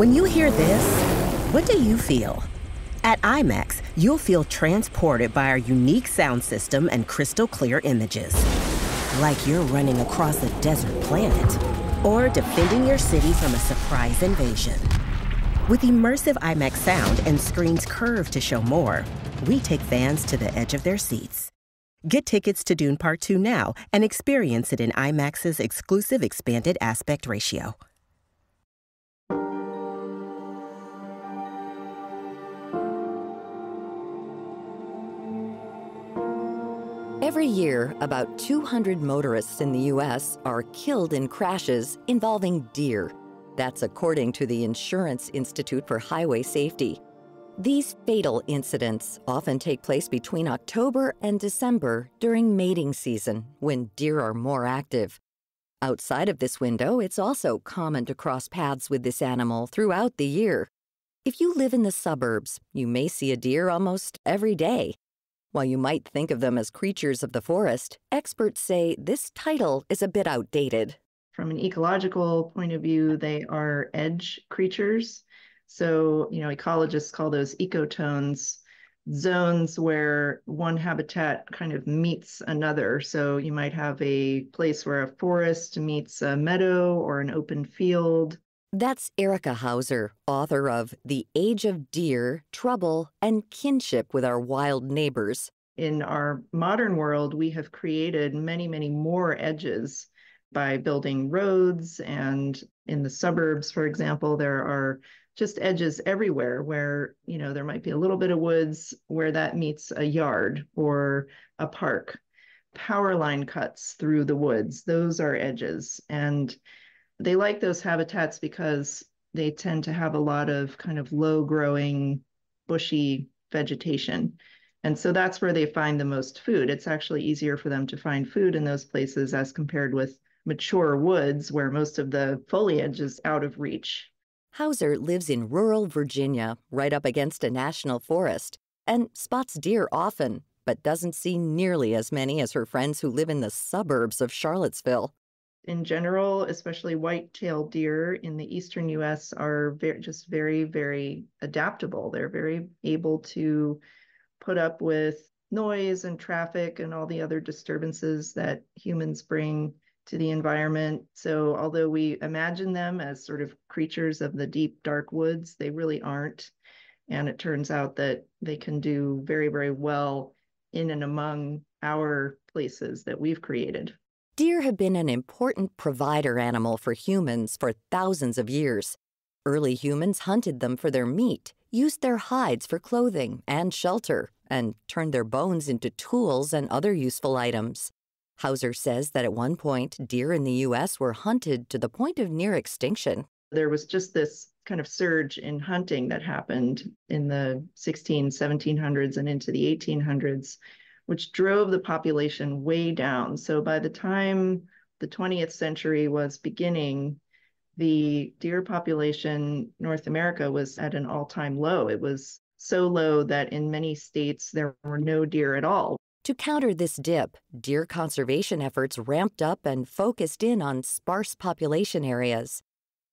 When you hear this, what do you feel? At IMAX, you'll feel transported by our unique sound system and crystal clear images. Like you're running across a desert planet or defending your city from a surprise invasion. With immersive IMAX sound and screens curved to show more, we take fans to the edge of their seats. Get tickets to Dune Part 2 now and experience it in IMAX's exclusive expanded aspect ratio. Every year, about 200 motorists in the U.S. are killed in crashes involving deer. That's according to the Insurance Institute for Highway Safety. These fatal incidents often take place between October and December during mating season, when deer are more active. Outside of this window, it's also common to cross paths with this animal throughout the year. If you live in the suburbs, you may see a deer almost every day. While you might think of them as creatures of the forest, experts say this title is a bit outdated. From an ecological point of view, they are edge creatures. So, you know, ecologists call those ecotones zones where one habitat kind of meets another. So you might have a place where a forest meets a meadow or an open field. That's Erika Howsare, author of The Age of Deer, Trouble, and Kinship with Our Wild Neighbors. In our modern world, we have created many, many more edges by building roads. And in the suburbs, for example, there are just edges everywhere where you know there might be a little bit of woods where that meets a yard or a park power line cuts through the woods those are edges and they like those habitats because they tend to have a lot of kind of low growing bushy vegetation. And so that's where they find the most food. It's actually easier for them to find food in those places as compared with mature woods where most of the foliage is out of reach. Howsare lives in rural Virginia, right up against a national forest, and spots deer often, but doesn't see nearly as many as her friends who live in the suburbs of Charlottesville. In general, especially white-tailed deer in the eastern US are very, just very, very adaptable. They're very able to put up with noise and traffic and all the other disturbances that humans bring to the environment. So, although we imagine them as sort of creatures of the deep, dark woods, they really aren't. And it turns out that they can do very, very well in and among our places that we've created. Deer have been an important provider animal for humans for thousands of years. Early humans hunted them for their meat, used their hides for clothing and shelter, and turned their bones into tools and other useful items. Howsare says that at one point, deer in the U.S. were hunted to the point of near extinction. There was just this kind of surge in hunting that happened in the 16, 1700s and into the 1800s, which drove the population way down. So by the time the 20th century was beginning, the deer population North America was at an all-time low. It was so low that in many states there were no deer at all. To counter this dip, deer conservation efforts ramped up and focused in on sparse population areas.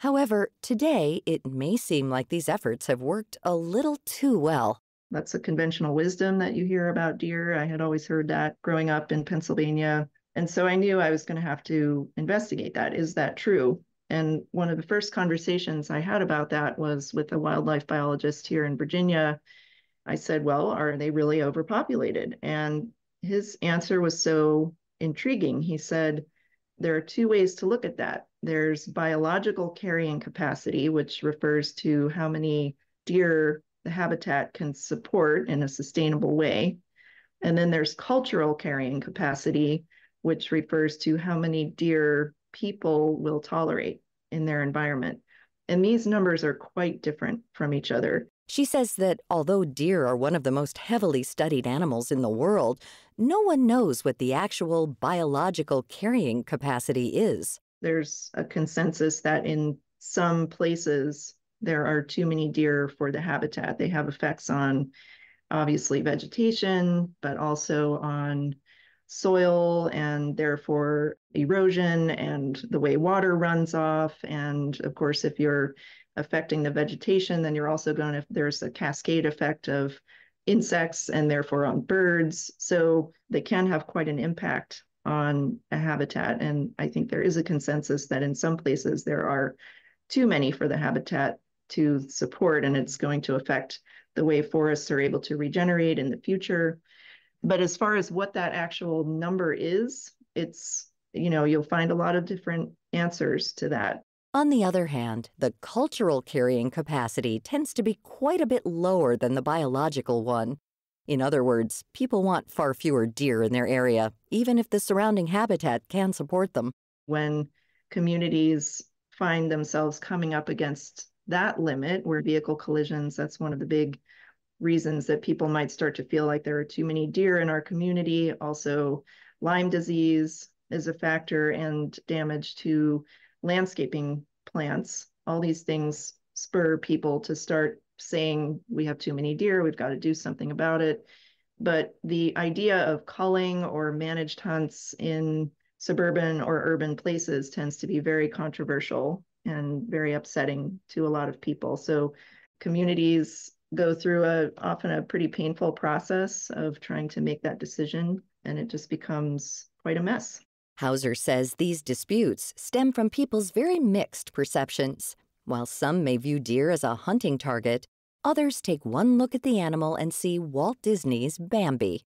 However, today it may seem like these efforts have worked a little too well. That's a conventional wisdom that you hear about deer. I had always heard that growing up in Pennsylvania. And so I knew I was going to have to investigate that. Is that true? And one of the first conversations I had about that was with a wildlife biologist here in Virginia. I said, Well, are they really overpopulated? And his answer was so intriguing. He said, there are two ways to look at that. There's biological carrying capacity, which refers to how many deer the habitat can support in a sustainable way. And then there's cultural carrying capacity, which refers to how many deer people will tolerate in their environment. And these numbers are quite different from each other. She says that although deer are one of the most heavily studied animals in the world, no one knows what the actual biological carrying capacity is. There's a consensus that in some places there are too many deer for the habitat. They have effects on obviously vegetation, but also on soil and therefore erosion and the way water runs off. And of course, if you're affecting the vegetation, then you're also going to, there's a cascade effect of insects and therefore on birds. So they can have quite an impact on a habitat. And I think there is a consensus that in some places there are too many for the habitat to support, and it's going to affect the way forests are able to regenerate in the future. But as far as what that actual number is, it's, you know, you'll find a lot of different answers to that. On the other hand, the cultural carrying capacity tends to be quite a bit lower than the biological one. In other words, people want far fewer deer in their area, even if the surrounding habitat can support them. When communities find themselves coming up against that limit where vehicle collisions, that's one of the big reasons that people might start to feel like there are too many deer in our community. Also, Lyme disease is a factor and damage to landscaping plants. All these things spur people to start saying we have too many deer, we've got to do something about it. But the idea of culling or managed hunts in suburban or urban places tends to be very controversial and very upsetting to a lot of people. So communities go through a often a pretty painful process of trying to make that decision and it just becomes quite a mess. Howsare says these disputes stem from people's very mixed perceptions. While some may view deer as a hunting target, others take one look at the animal and see Walt Disney's Bambi.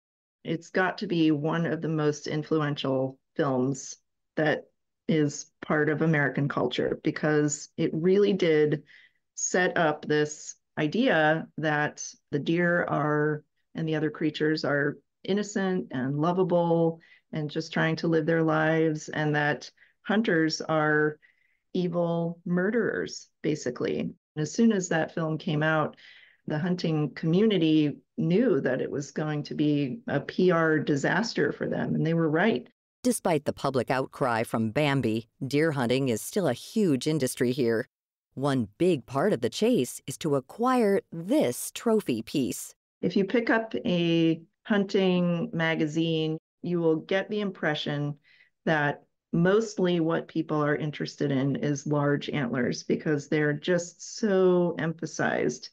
It's got to be one of the most influential films that is part of American culture because it really did set up this idea that the deer are and the other creatures are innocent and lovable and just trying to live their lives, and that hunters are evil murderers, basically. and As soon as that film came out, the hunting community knew that it was going to be a PR disaster for them, and they were right. Despite the public outcry from Bambi, deer hunting is still a huge industry here. One big part of the chase is to acquire this trophy piece. If you pick up a hunting magazine, you will get the impression that mostly what people are interested in is large antlers because they're just so emphasized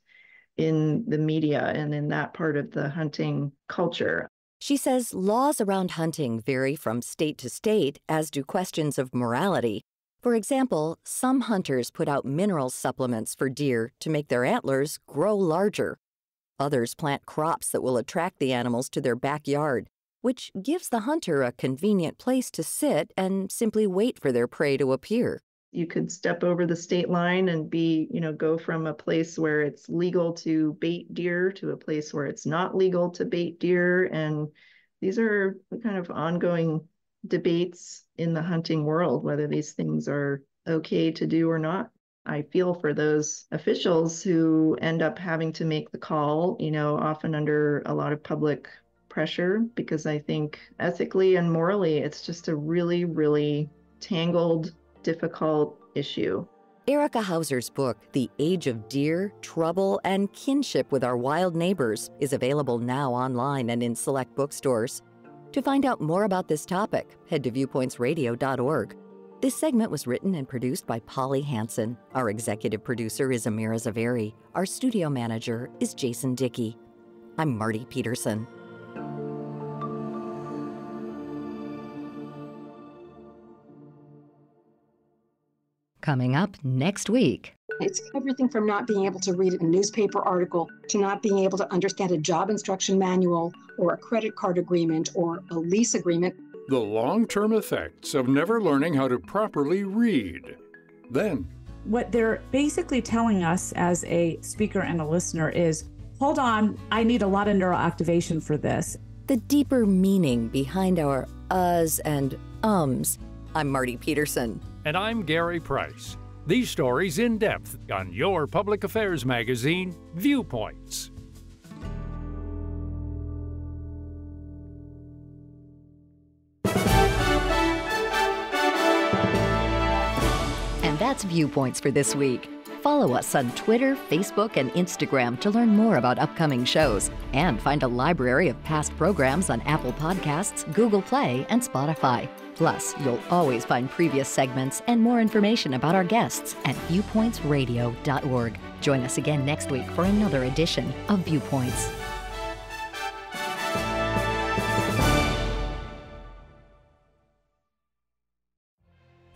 in the media and in that part of the hunting culture. She says laws around hunting vary from state to state, as do questions of morality. For example, some hunters put out mineral supplements for deer to make their antlers grow larger. Others plant crops that will attract the animals to their backyard, which gives the hunter a convenient place to sit and simply wait for their prey to appear you could step over the state line and be, you know, go from a place where it's legal to bait deer to a place where it's not legal to bait deer. And these are the kind of ongoing debates in the hunting world, whether these things are okay to do or not. I feel for those officials who end up having to make the call, you know, often under a lot of public pressure, because I think ethically and morally, it's just a really, really tangled difficult issue. Erika Howsare's book, The Age of Deer, Trouble, and Kinship with Our Wild Neighbors, is available now online and in select bookstores. To find out more about this topic, head to viewpointsradio.org. This segment was written and produced by Polly Hanson. Our executive producer is Amira Zaveri. Our studio manager is Jason Dickey. I'm Marty Peterson. Coming up next week. It's everything from not being able to read a newspaper article to not being able to understand a job instruction manual or a credit card agreement or a lease agreement. The long term effects of never learning how to properly read. Then, what they're basically telling us as a speaker and a listener is hold on, I need a lot of neural activation for this. The deeper meaning behind our uhs and ums. I'm Marty Peterson. And I'm Gary Price. These stories in depth on your public affairs magazine, Viewpoints. And that's Viewpoints for this week. Follow us on Twitter, Facebook, and Instagram to learn more about upcoming shows and find a library of past programs on Apple Podcasts, Google Play, and Spotify. Plus, you'll always find previous segments and more information about our guests at viewpointsradio.org. Join us again next week for another edition of Viewpoints.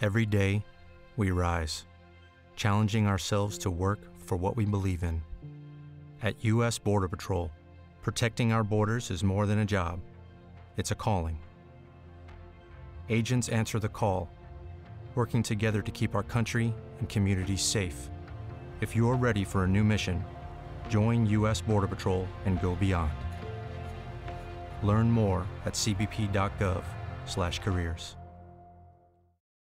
Every day, we rise, challenging ourselves to work for what we believe in. At U.S. Border Patrol, protecting our borders is more than a job, it's a calling. Agents answer the call, working together to keep our country and communities safe. If you're ready for a new mission, join U.S. Border Patrol and go beyond. Learn more at cbp.gov/careers.